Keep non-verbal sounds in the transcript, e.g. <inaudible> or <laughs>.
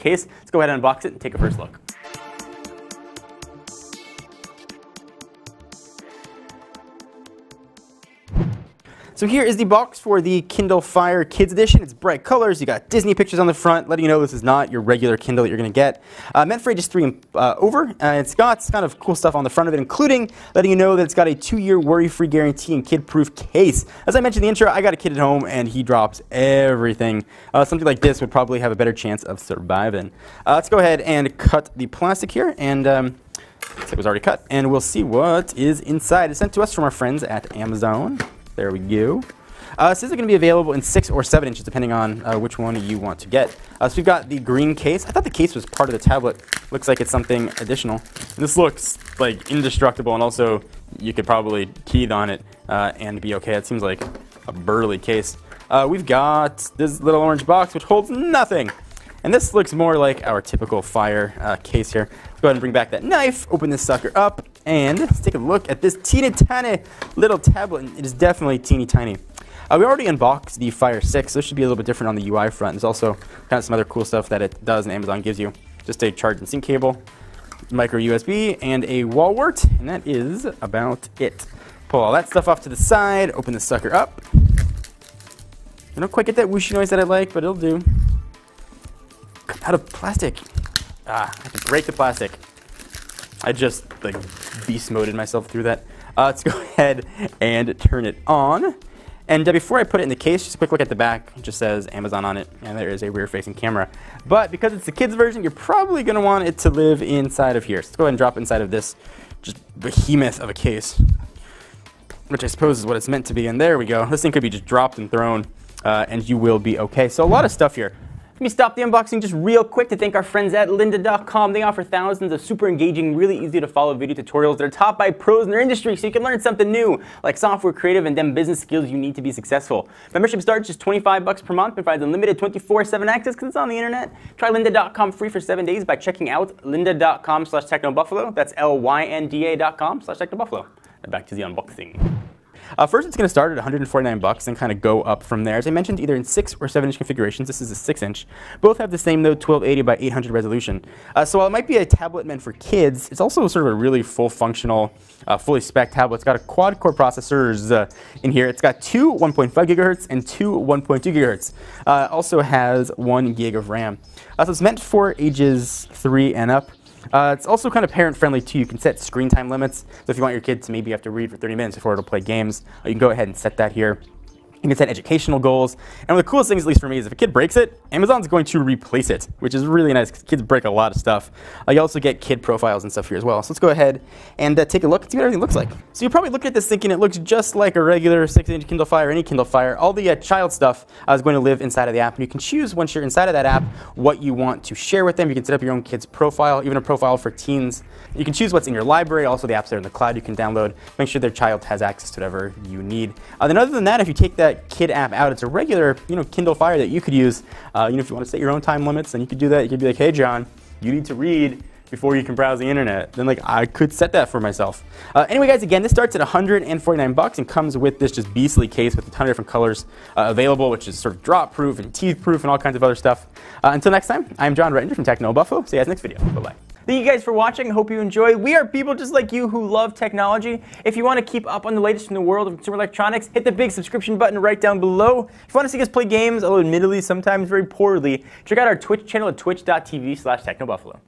case. Let's go ahead and unbox it and take a first look. So here is the box for the Kindle Fire Kids Edition. It's bright colors. You got Disney pictures on the front, letting you know this is not your regular Kindle that you're going to get. Uh, meant for ages three and uh, over. It's got kind of cool stuff on the front of it, including letting you know that it's got a two-year worry-free guarantee and kid-proof case. As I mentioned in the intro, I got a kid at home and he drops everything. Uh, something like this would probably have a better chance of surviving. Uh, let's go ahead and cut the plastic here and. Um, it was already cut, and we'll see what is inside. It's sent to us from our friends at Amazon. There we go. Uh, so these going to be available in 6 or 7 inches, depending on uh, which one you want to get. Uh, so we've got the green case. I thought the case was part of the tablet. Looks like it's something additional. And this looks like indestructible, and also you could probably key on it uh, and be okay. It seems like a burly case. Uh, we've got this little orange box, which holds nothing. And this looks more like our typical fire uh, case here. Let's go ahead and bring back that knife, open this sucker up, and let's take a look at this teeny tiny little tablet. It is definitely teeny tiny. Uh, we already unboxed the Fire 6, so this should be a little bit different on the UI front. There's also kind of some other cool stuff that it does and Amazon gives you. Just a charge and sync cable, micro USB, and a wall wart, and that is about it. Pull all that stuff off to the side, open the sucker up. I don't quite get that whooshy noise that I like, but it'll do. Out of plastic. Ah, I can break the plastic. I just like beast moded myself through that. Uh, let's <laughs> go ahead and turn it on. And uh, before I put it in the case, just a quick look at the back. It just says Amazon on it, and there is a rear-facing camera. But because it's the kids version, you're probably going to want it to live inside of here. So let's go ahead and drop inside of this just behemoth of a case, which I suppose is what it's meant to be. And there we go. This thing could be just dropped and thrown, uh, and you will be okay. So a lot of stuff here. Let me stop the unboxing just real quick to thank our friends at lynda.com. They offer thousands of super engaging, really easy to follow video tutorials that are taught by pros in their industry so you can learn something new, like software creative and them business skills you need to be successful. Membership starts just 25 bucks per month, provides unlimited 24-7 access because it's on the internet. Try lynda.com free for seven days by checking out lynda.com slash technobuffalo. That's L-Y-N-D-A.com slash technobuffalo. Now back to the unboxing. Uh, first, it's going to start at 149 bucks and kind of go up from there. As I mentioned, either in 6 or 7 inch configurations. This is a 6 inch. Both have the same, though, 1280 by 800 resolution. Uh, so while it might be a tablet meant for kids, it's also sort of a really full functional, uh, fully spec tablet. It's got a quad core processors uh, in here. It's got two 1.5 gigahertz and two 1.2 gigahertz. Uh, also has 1 gig of RAM. Uh, so it's meant for ages 3 and up. Uh, it's also kind of parent friendly too. You can set screen time limits. So if you want your kid to maybe have to read for 30 minutes before it'll play games, you can go ahead and set that here. You can set educational goals. And one of the coolest things, at least for me, is if a kid breaks it, Amazon's going to replace it, which is really nice because kids break a lot of stuff. Uh, you also get kid profiles and stuff here as well. So let's go ahead and uh, take a look and see what everything looks like. So you're probably looking at this thinking it looks just like a regular 6-inch Kindle Fire or any Kindle Fire. All the uh, child stuff uh, is going to live inside of the app. And you can choose once you're inside of that app what you want to share with them. You can set up your own kid's profile, even a profile for teens. You can choose what's in your library. Also, the apps that are in the cloud you can download. Make sure their child has access to whatever you need. Uh, then other than that, if you take that kid app out, it's a regular, you know, Kindle Fire that you could use. Uh, you know, if you want to set your own time limits, then you could do that. You could be like, hey, John, you need to read before you can browse the internet. Then like I could set that for myself. Uh, anyway, guys, again, this starts at 149 bucks and comes with this just beastly case with a ton of different colors uh, available, which is sort of drop proof and teeth proof and all kinds of other stuff. Uh, until next time, I'm John Rettinger from Techno Buffalo. See you guys next video. Bye bye. Thank you guys for watching. Hope you enjoy. We are people just like you who love technology. If you want to keep up on the latest in the world of consumer electronics, hit the big subscription button right down below. If you want to see us play games, although admittedly sometimes very poorly, check out our Twitch channel at twitch.tv slash technobuffalo.